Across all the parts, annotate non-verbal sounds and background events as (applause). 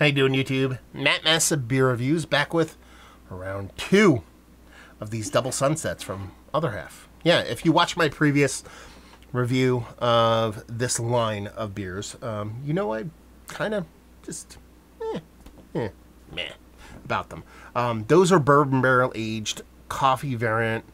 How you doing, YouTube? Matt Massive Beer Reviews back with round two of these double sunsets from Other Half. Yeah, if you watch my previous review of this line of beers, um, you know I kind of just eh, eh, meh about them. Um, those are bourbon barrel aged coffee variant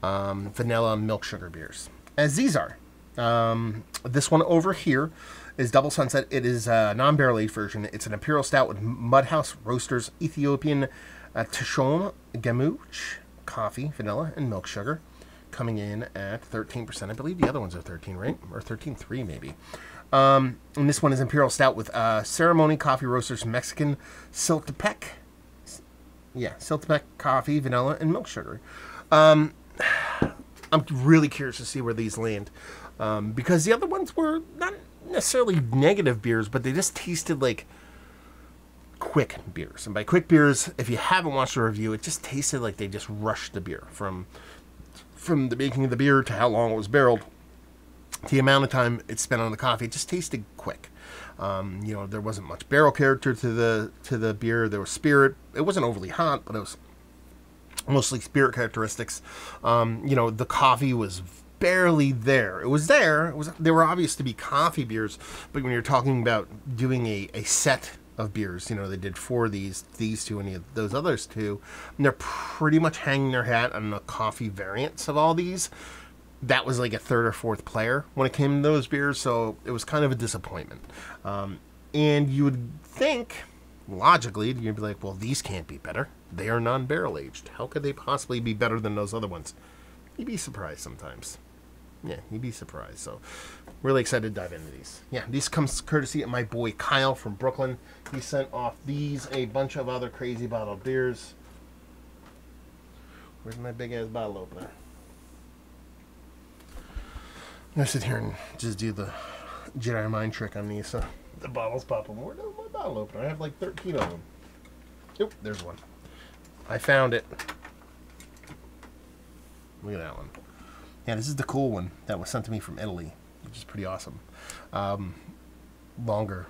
um, vanilla milk sugar beers, as these are. Um, this one over here is Double Sunset. It is a non-barrel aged version. It's an imperial stout with Mudhouse Roasters Ethiopian uh, Gamooch coffee, vanilla, and milk sugar, coming in at 13%. I believe the other ones are 13, right? Or 13.3 maybe. Um, and this one is imperial stout with uh, Ceremony Coffee Roasters Mexican Siltepec. Yeah, Siltepec coffee, vanilla, and milk sugar. Um, (sighs) I'm really curious to see where these land um, because the other ones were not necessarily negative beers, but they just tasted like quick beers. And by quick beers, if you haven't watched the review, it just tasted like they just rushed the beer from from the making of the beer to how long it was barreled. To the amount of time it spent on the coffee, it just tasted quick. Um, you know, there wasn't much barrel character to the to the beer. There was spirit. It wasn't overly hot, but it was mostly spirit characteristics. Um, you know, the coffee was barely there. It was there. It was they were obvious to be coffee beers, but when you're talking about doing a, a set of beers, you know, they did four of these, these two, and those others two, and they're pretty much hanging their hat on the coffee variants of all these. That was like a third or fourth player when it came to those beers, so it was kind of a disappointment. Um, and you would think, logically, you'd be like, well, these can't be better. They are non barrel aged. How could they possibly be better than those other ones? You'd be surprised sometimes yeah, you'd be surprised. So, really excited to dive into these. Yeah, these comes courtesy of my boy Kyle from Brooklyn. He sent off these, a bunch of other crazy bottled beers. Where's my big ass bottle opener? I'm gonna sit here and just do the Jedi mind trick on these. So the bottles pop them. Where's my bottle opener? I have like 13 of them. Oop, there's one. I found it. Look at that one. Yeah, this is the cool one that was sent to me from Italy, which is pretty awesome. Um, longer.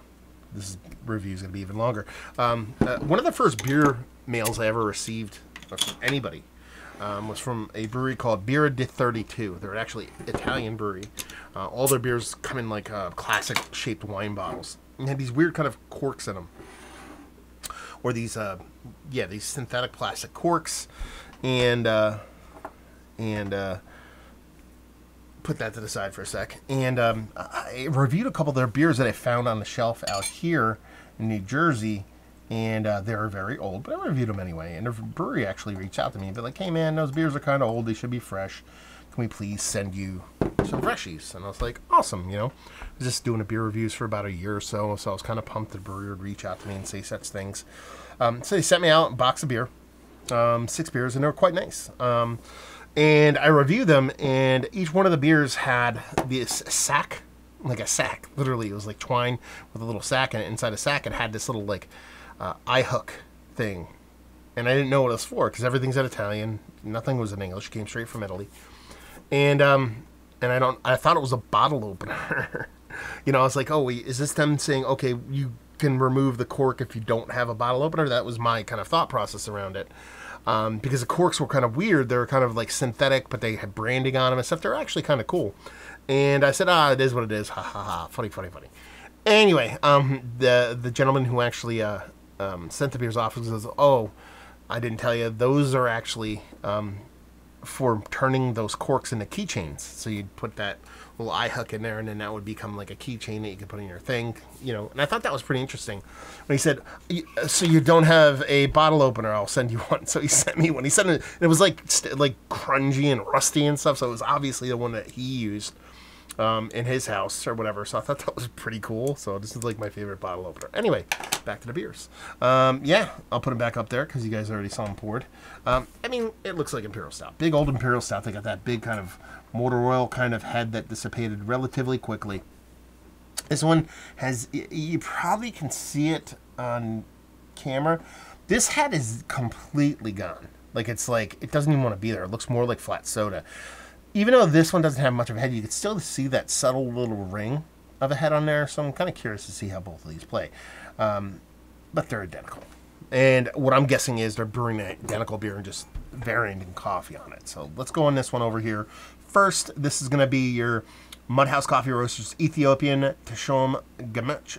This review is going to be even longer. Um, uh, one of the first beer mails I ever received from anybody um, was from a brewery called Birra di 32. They're actually Italian brewery. Uh, all their beers come in like uh, classic shaped wine bottles. And had these weird kind of corks in them. Or these, uh, yeah, these synthetic plastic corks. And, uh, and, uh, put that to the side for a sec. And um, I reviewed a couple of their beers that I found on the shelf out here in New Jersey, and uh, they're very old, but I reviewed them anyway. And the brewery actually reached out to me and be like, "Hey man, those beers are kind of old. They should be fresh. Can we please send you some freshies?" And I was like, "Awesome!" You know, I was just doing a beer reviews for about a year or so, so I was kind of pumped the brewery would reach out to me and say such things. Um, so they sent me out a box of beer, um, six beers, and they were quite nice. And I reviewed them, and each one of the beers had this sack, like a sack. Literally, it was like twine with a little sack, inside a sack, it had this little like uh, eye hook thing. And I didn't know what it was for because everything's in Italian. Nothing was in English. Came straight from Italy, and um, and I don't. I thought it was a bottle opener. (laughs) you know, I was like, oh, wait, is this them saying, okay, you can remove the cork if you don't have a bottle opener? That was my kind of thought process around it um, because the corks were kind of weird. They were kind of like synthetic, but they had branding on them and stuff. They're actually kind of cool. And I said, ah, it is what it is. Ha ha ha. Funny, funny, funny. Anyway, um, the the gentleman who actually uh, um, sent the beers off says, oh, I didn't tell you. Those are actually um, for turning those corks into keychains. So you'd put that little eye hook in there, and then that would become like a keychain that you could put in your thing, you know. And I thought that was pretty interesting. When he said, "So you don't have a bottle opener? I'll send you (laughs) one." So he sent me one. He sent it. It was like like grungy and rusty and stuff. So it was obviously the one that he used um, in his house or whatever. So I thought that was pretty cool. So this is like my favorite bottle opener. Anyway, back to the beers. Um, yeah, I'll put them back up there because you guys already saw them poured. Um, I mean, it looks like Imperial Stout. Big old Imperial Stout. They got that big kind of motor oil kind of head that dissipated relatively quickly. This one has, you probably can see it on camera. This head is completely gone. Like it's like, it doesn't even want to be there. It looks more like flat soda. Even though this one doesn't have much of a head, you can still see that subtle little ring of a head on there. So I'm kind of curious to see how both of these play. Um, but they're identical. And what I'm guessing is they're brewing an identical beer and just varying coffee on it. So let's go on this one over here. First, this is going to be your Mudhouse Coffee Roasters Ethiopian Teshom Gemechu,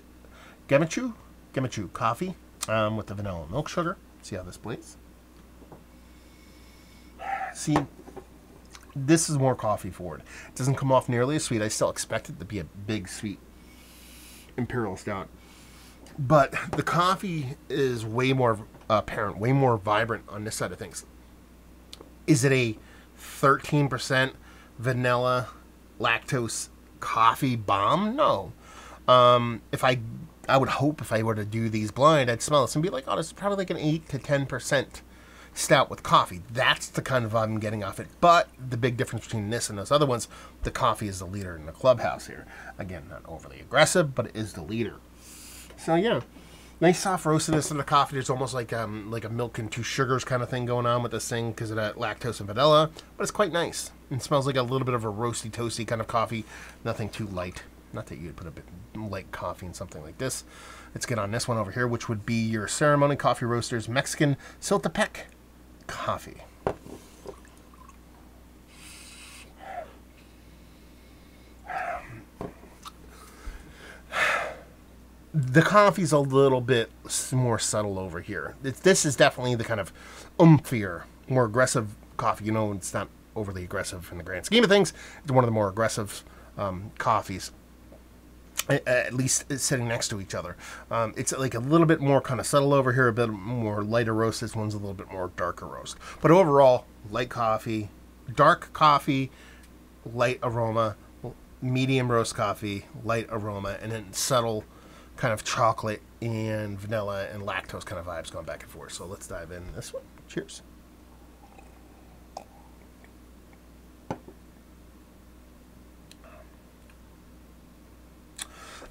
Gemechu, Gemechu coffee um, with the vanilla milk sugar. See how this plays. See, this is more coffee forward. It doesn't come off nearly as sweet. I still expect it to be a big sweet imperial stout, but the coffee is way more apparent, way more vibrant on this side of things. Is it a 13% vanilla lactose coffee bomb? No. Um, if I, I would hope if I were to do these blind, I'd smell this and be like, oh, this is probably like an 8 to 10% stout with coffee. That's the kind of vibe I'm getting off it. But the big difference between this and those other ones, the coffee is the leader in the clubhouse here. Again, not overly aggressive, but it is the leader. So yeah, nice soft roastedness in the coffee. There's almost like um like a milk and two sugars kind of thing going on with this thing because of that lactose and vanilla. But it's quite nice. It smells like a little bit of a roasty toasty kind of coffee. Nothing too light. Not that you'd put a bit light coffee in something like this. Let's get on this one over here, which would be your Ceremony Coffee Roasters Mexican Siltepec coffee. The coffee's a little bit more subtle over here. It's, this is definitely the kind of umphier, more aggressive coffee. You know, it's not overly aggressive in the grand scheme of things. It's one of the more aggressive um, coffees at least sitting next to each other. Um, it's like a little bit more kind of subtle over here, a bit more lighter roast. This one's a little bit more darker roast. But overall, light coffee, dark coffee, light aroma, medium roast coffee, light aroma, and then subtle kind of chocolate and vanilla and lactose kind of vibes going back and forth. So let's dive in this one. Cheers.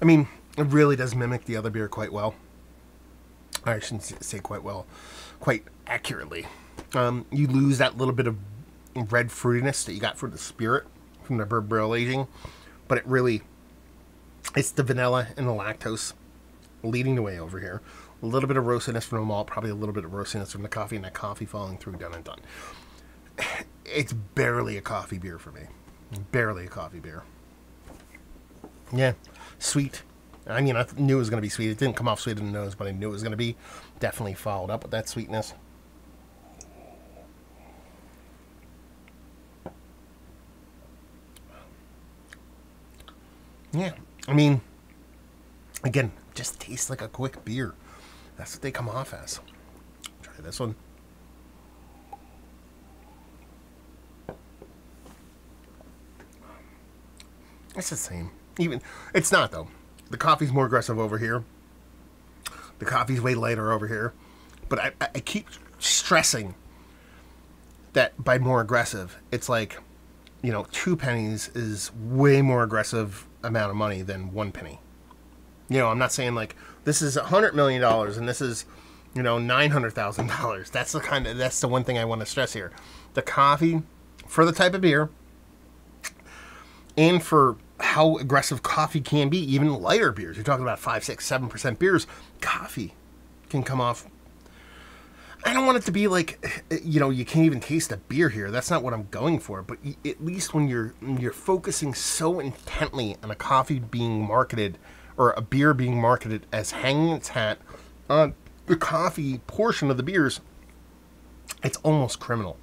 I mean, it really does mimic the other beer quite well. I shouldn't say quite well, quite accurately. Um, you lose that little bit of red fruitiness that you got from the spirit from the barrel aging, but it really, it's the vanilla and the lactose leading the way over here. A little bit of roastiness from the malt, probably a little bit of roastiness from the coffee, and that coffee falling through done and done. (sighs) It's barely a coffee beer for me. Barely a coffee beer. Yeah, sweet. I mean, I knew it was going to be sweet. It didn't come off sweet in the nose, but I knew it was going to be. Definitely followed up with that sweetness. Yeah, I mean, again, just tastes like a quick beer. That's what they come off as. Try this one. It's the same. Even it's not though. The coffee's more aggressive over here. The coffee's way lighter over here. But I, I keep stressing that by more aggressive, it's like, you know, two pennies is way more aggressive amount of money than one penny. You know, I'm not saying like this is a hundred million dollars and this is, you know, nine hundred thousand dollars. That's the kind of that's the one thing I want to stress here. The coffee for the type of beer and for how aggressive coffee can be, even lighter beers. You're talking about five, six, seven percent beers. Coffee can come off. I don't want it to be like, (sighs) you know, you can't even taste a beer here. That's not what I'm going for. But at least when you're you're focusing so intently on a coffee being marketed or a beer being marketed as hanging its hat on the coffee portion of the beers, it's almost criminal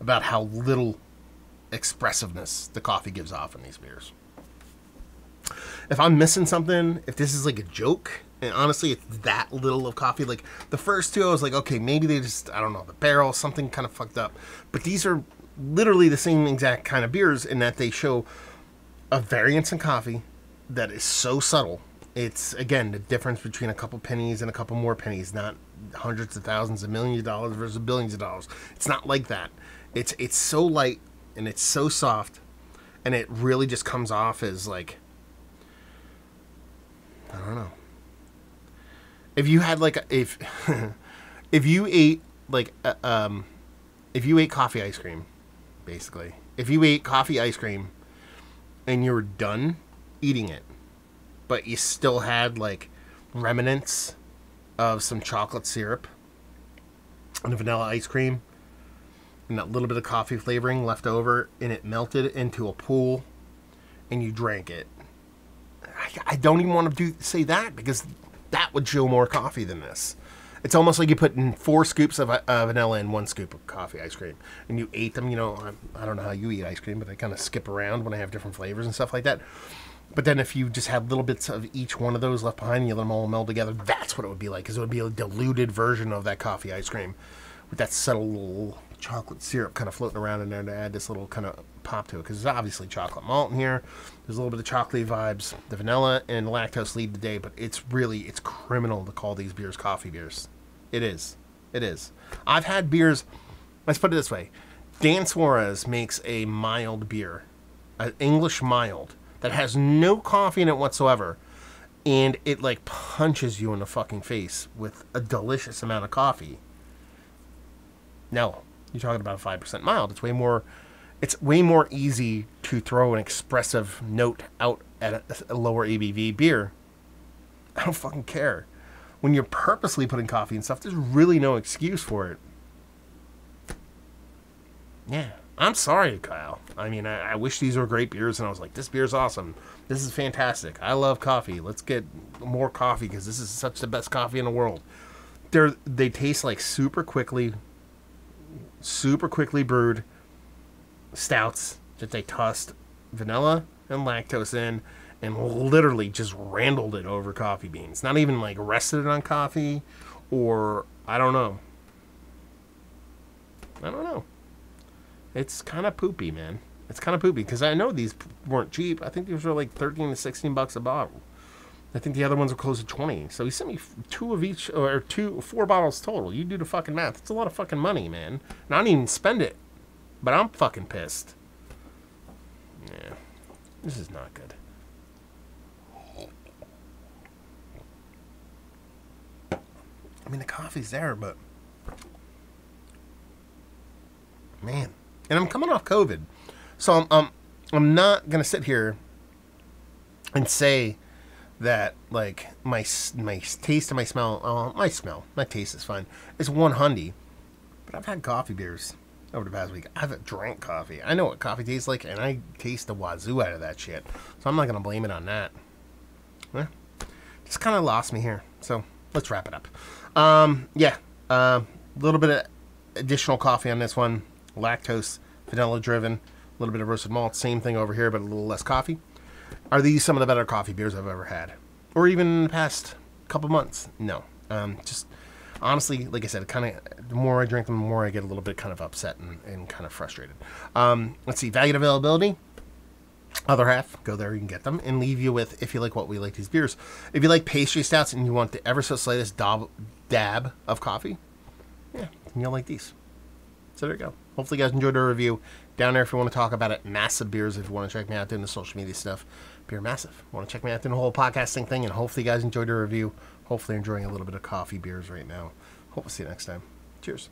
about how little expressiveness the coffee gives off in these beers if I'm missing something, if this is like a joke, and honestly, it's that little of coffee. Like the first two, I was like, okay, maybe they just, I don't know, the barrel, something kind of fucked up. But these are literally the same exact kind of beers in that they show a variance in coffee that is so subtle. It's again the difference between a couple pennies and a couple more pennies, not hundreds of thousands of millions of dollars versus billions of dollars. It's not like that. It's it's so light and it's so soft, and it really just comes off as like I don't know. If you had like if (laughs) if you ate like uh, um if you ate coffee ice cream, basically, if you ate coffee ice cream and you were done eating it, but you still had like remnants of some chocolate syrup and vanilla ice cream and that little bit of coffee flavoring left over, and it melted into a pool, and you drank it. I, I don't even want to do say that because would chill more coffee than this. It's almost like you put in four scoops of uh, vanilla in one scoop of coffee ice cream, and you ate them. You know, I, I don't know how you eat ice cream, but I kind of skip around when I have different flavors and stuff like that. But then if you just had little bits of each one of those left behind, and you let them all meld together, that's what it would be like. Because it would be a diluted version of that coffee ice cream with that subtle little chocolate syrup kind of floating around in there to add this little kind of pop to it. Because there's obviously chocolate malt in here. There's a little bit of chocolatey vibes. The vanilla and lactose lead the day, but it's really it's criminal to call these beers coffee beers. It is. It is. I've had beers. Let's put it this way: Dan Suarez makes a mild beer, an English mild that has no coffee in it whatsoever, and it like punches you in the fucking face with a delicious amount of coffee. No, you're talking about a five percent mild. It's way more. It's way more easy to throw an expressive note out at a, a lower ABV beer. I don't fucking care when you're purposely putting coffee and stuff, there's really no excuse for it. Yeah. I'm sorry, Kyle. I mean, I, I, wish these were great beers, and I was like, this beer's awesome. This is fantastic. I love coffee. Let's get more coffee because this is such the best coffee in the world. They're they taste like super quickly, super quickly brewed stouts that they tossed vanilla and lactose in and literally just randalled it over coffee beans. Not even like rested it on coffee or I don't know. I don't know. It's kind of poopy, man. It's kind of poopy because I know these weren't cheap. I think these were like 13 to 16 bucks a bottle. I think the other ones were close to 20. So he sent me two of each, or two, four bottles total. You do the fucking math. It's a lot of fucking money, man. And I didn't even spend it. But I'm fucking pissed. Yeah. This is not good. I mean, the coffee's there, but man, and I'm coming off COVID, so I'm I'm, I'm not gonna sit here and say that like my my taste and my smell, uh, my smell, my taste is fine. It's one hundy, but I've had coffee beers over the past week. I haven't drank coffee. I know what coffee tastes like, and I taste the wazoo out of that shit. So I'm not gonna blame it on that. Yeah, just kind of lost me here. So let's wrap it up. Um, yeah, a uh, little bit of additional coffee on this one. Lactose, vanilla driven, a little bit of roasted malt. Same thing over here, but a little less coffee. Are these some of the better coffee beers I've ever had, or even in the past couple months? No, um, just honestly, like I said, kind of the more I drink them, the more I get a little bit kind of upset and, and kind of frustrated. Um, let's see, value availability. Other half, go there, you can get them, and leave you with if you like what we like these beers. If you like pastry stouts and you want the ever so slightest dab, dab of coffee, yeah, you'll like these. So there you go. Hopefully, you guys enjoyed our review. Down there, if you want to talk about it, massive beers. If you want to check me out doing the social media stuff, beer massif. Want to check me out doing the whole podcasting thing, and hopefully, you guys enjoyed the review. Hopefully, enjoying a little bit of coffee beers right now. Hope to see you next time. Cheers.